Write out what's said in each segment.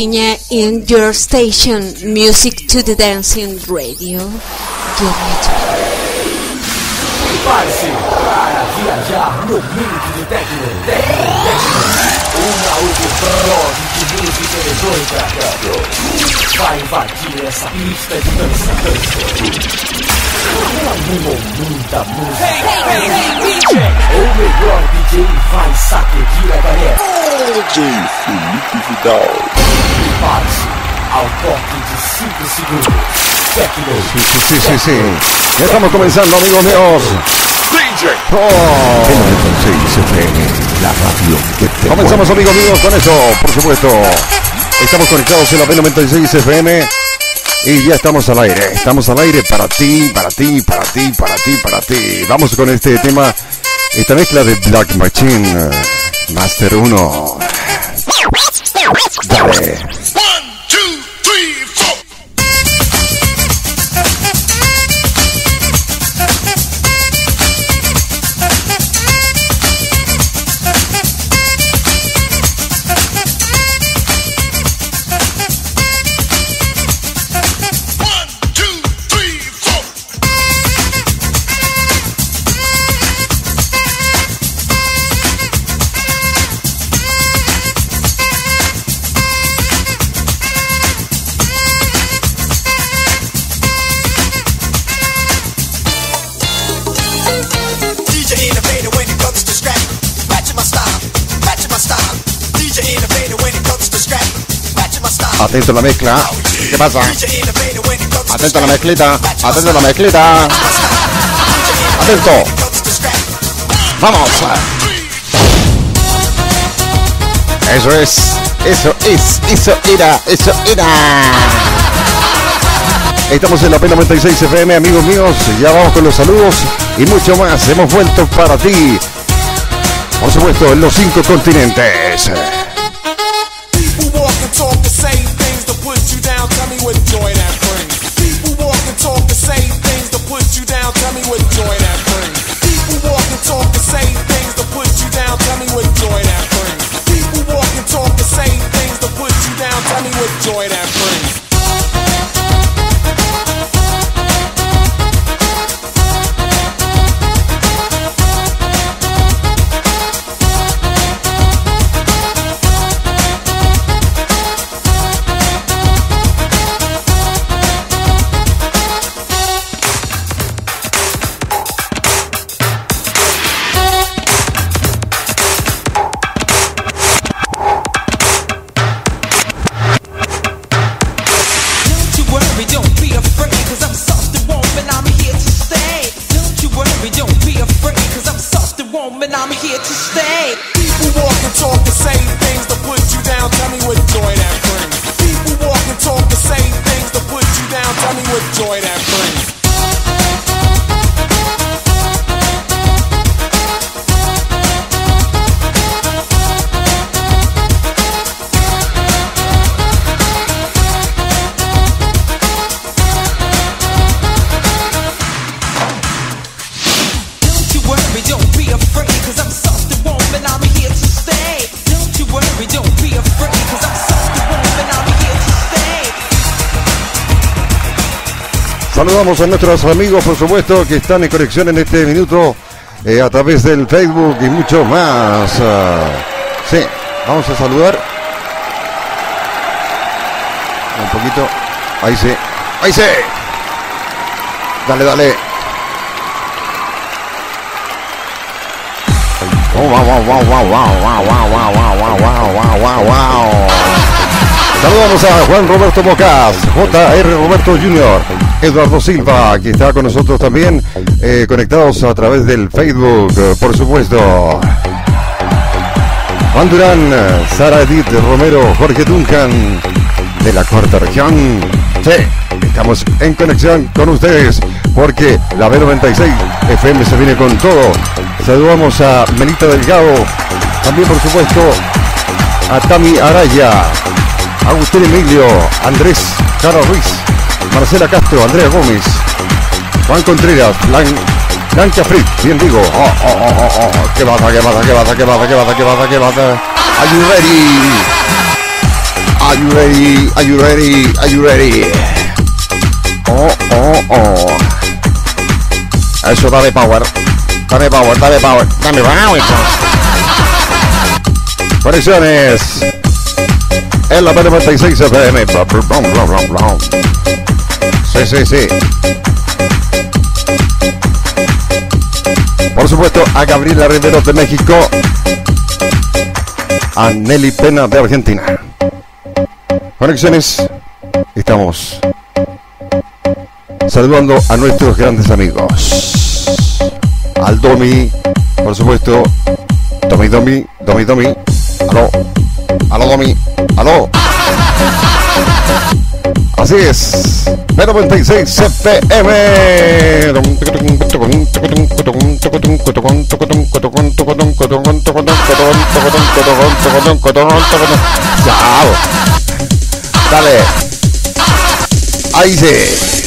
Piña in your station, Music to the Dancing Radio. Get Prepare-se para viajar no mundo do techno, techno. Uma música eletrônica vai invadir essa pista de dança, dança. Ela muita música. Hey, hey, hey, DJ! O melhor DJ vai sacudir a galera. DJ Felipe Vidal. Prepare-se ao toque de 5 segundos. Tecno. Sí, sí, sí. Ya estamos comenzando, amigos míos. Comenzamos, amigos míos, con esto, por supuesto. Estamos conectados en la P96 FM y ya estamos al aire. Estamos al aire para ti, para ti, para ti, para ti, para ti. Vamos con este tema, esta mezcla de Black Machine, Master 1. Dale. Atento a la mezcla. ¿Qué pasa? Atento a la mezclita. Atento a la mezclita. Atento. Vamos. Eso es. Eso es. Eso era. Eso era. Estamos en la P96 FM, amigos míos. Ya vamos con los saludos y mucho más. Hemos vuelto para ti. Por supuesto, en los cinco continentes. enjoy that frame. Saludamos a nuestros amigos, por supuesto, que están en conexión en este minuto eh, a través del Facebook y mucho más. Ah, sí, vamos a saludar. Un poquito. Ahí sí. Ahí sí. Dale, dale. Oh, wow, wow, wow, wow, wow, wow, wow, wow, wow, wow, wow, wow. Saludamos a Juan Roberto Mocas, JR Roberto Jr., Eduardo Silva, que está con nosotros también, eh, conectados a través del Facebook, eh, por supuesto. Juan Durán, Sara Edith Romero, Jorge Duncan, de la cuarta región. Sí, estamos en conexión con ustedes, porque la B96 FM se viene con todo. Saludamos a Melita Delgado, también por supuesto a Tami Araya, Agustín Emilio, Andrés Caro Ruiz, Marcela Castro, Andrea Gómez, Juan Contreras, Blan, Blanca Fritz, bien digo. Oh, oh, oh, oh, oh. ¿Qué pasa, qué pasa, qué pasa, qué pasa, qué pasa, qué pasa, qué pasa? Are you ready? Are you ready? Are you ready? Are you ready? Oh, oh, oh. Eso, dale power. Dale power, dale power. Dame power. Conexiones. En la P96 FM. Sí, sí, sí. Por supuesto, a Gabriela Rivero de México. A Nelly Pena de Argentina. Conexiones. Estamos saludando a nuestros grandes amigos. Al Domi, por supuesto. Domi, Domi, Domi, Domi. Aló, aló, Domi, aló. Así es. B96 CPM. Chao. Dale. Ahí sí.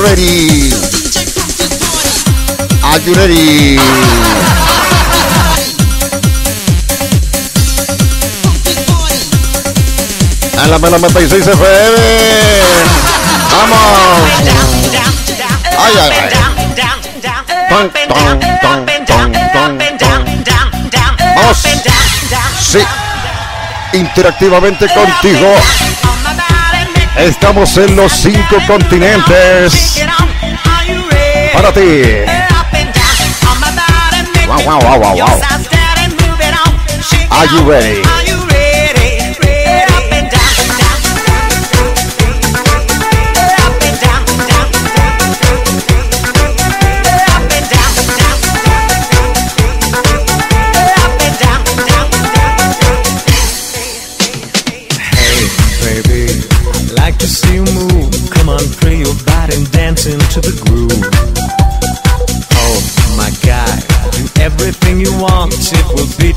You ready? Are you ready? A la B96 FM. Vamos. Ay, ay, ay. Ton, ton, ton, ton, ton. Vamos. Sí. Interactivamente contigo. Estamos en los cinco continentes. Para ti. Wow, wow, wow, wow, wow. Are you ready?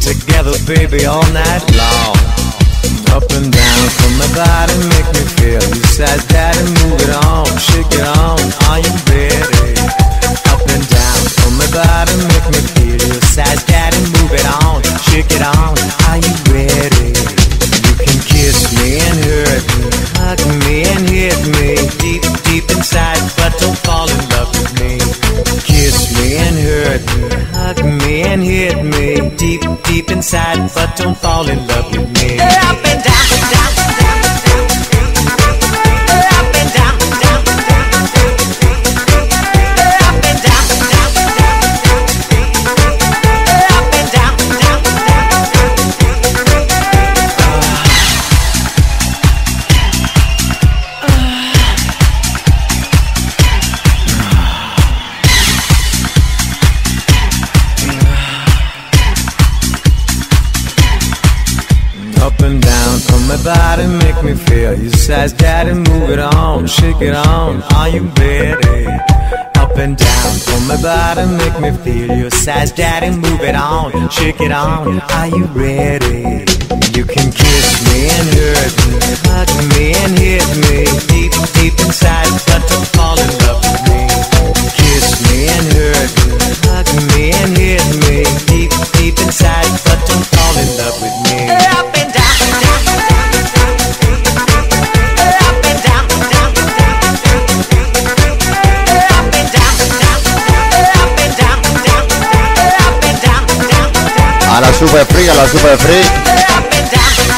Together, baby, all night long. Don't fall in love with me. Up my body, make me feel. You size daddy, move it on, shake it on. Are you ready? Up and down from my body, make me feel. You size daddy, move it on, shake it on. Are you ready? You can kiss me and hurt me, hug me and hit me deep, deep inside, but don't fall in love with me. Kiss me and hurt me, hug me and super free,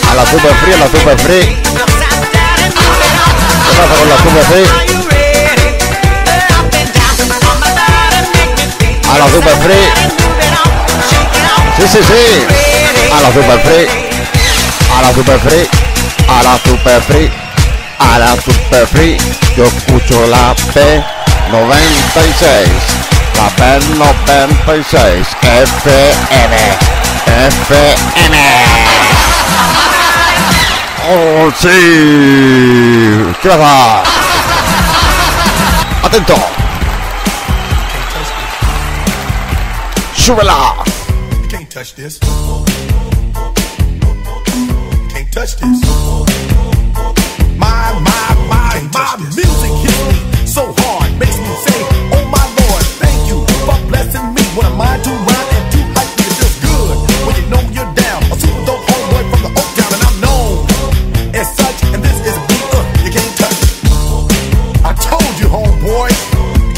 a la super free. A la super free. ¿Qué pasa con la super free? A la super free. Sí, sí, sí. A la super free. A la super free. a la Super Free, a la Super Free. Yo escucho la P96, la P96, FM, FM. ¡Oh, sí! ¿Qué pasa? ¡Atento! ¡Súbela! You can't touch this. Can't touch this. My, my, my, my music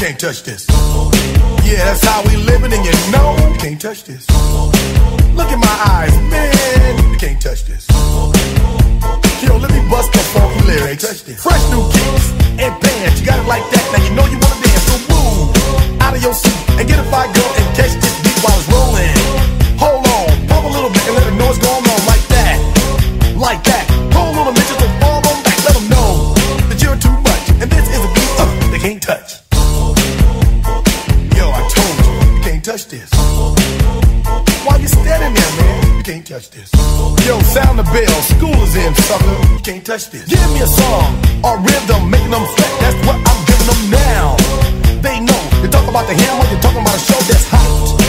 can't touch this. Yeah, that's how we living, and you know you can't touch this. Look in my eyes, man, you can't touch this. Yo, let me bust the funky lyrics. Fresh new kicks and bands, you got it like that. Now you know you wanna dance, so move out of your seat and get a fire girl and catch this beat while it's rolling. Can't touch this. Yo, sound the bell, school is in, sucker. You can't touch this. Give me a song or rhythm, making them sweat. That's what I'm giving them now. They know. You talk about the hammer, you're talking about a show that's hot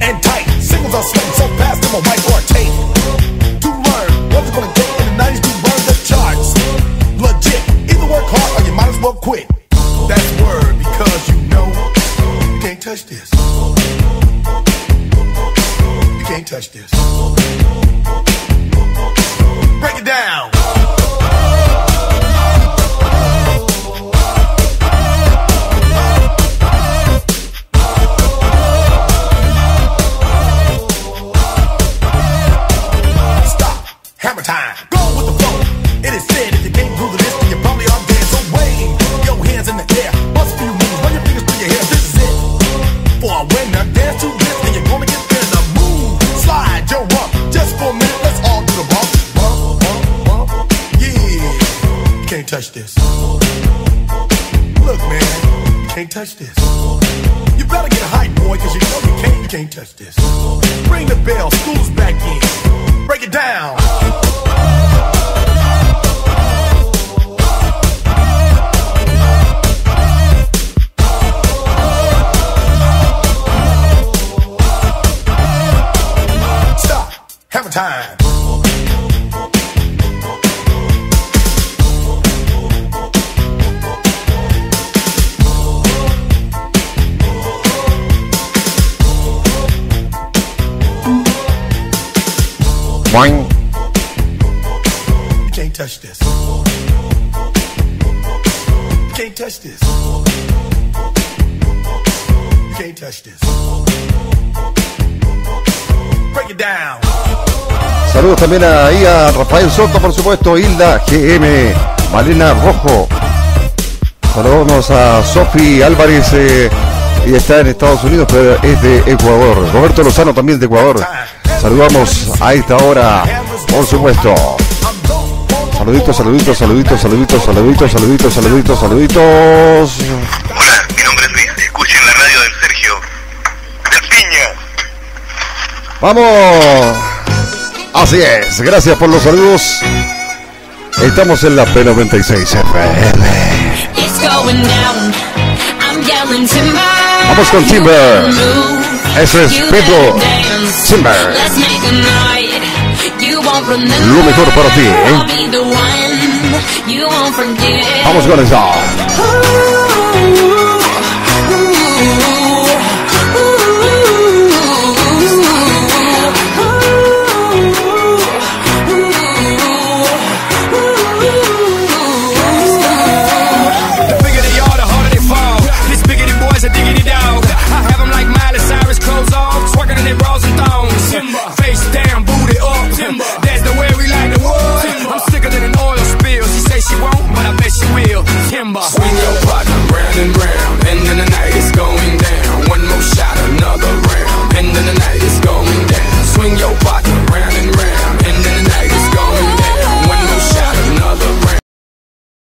and tight. Singles are sweating so fast, I'm a white or tape. To learn what's gonna take Hammer time. Go with the flow. It is said if you can't to this, then you probably are dead. So wave your hands in the air. Bust a few moves. Run your fingers through your hair. This is it. For a winner, dance to this, and you're gonna get there. The move. Slide your rump. Just for a minute, let's all do the bump. Bump, bump, bump. Yeah. You can't touch this. Look, man. Can't touch this. You better get hype, boy, cause you know you can't, you can't touch this. Ring the bell, school's Boing. You can't touch this. You can't touch this. You can't touch this. Break it down. Saludos también ahí a Rafael Soto, por supuesto, Hilda GM, Malena Rojo. Saludos a Sofi Álvarez, eh, y está en Estados Unidos, pero es de Ecuador. Roberto Lozano también de Ecuador. Saludamos a esta hora, por supuesto. Saluditos, saluditos, saluditos, saluditos, saluditos, saluditos, saluditos, saluditos. Hola, mi nombre es Luis. Escuchen la radio del Sergio. Del Piña. Vamos. Así es, gracias por los saludos. Estamos en la P96 FM. Vamos con Timber. Eso es Pedro Timber. Lo mejor para ti. ¿eh? Vamos con eso.